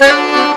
Música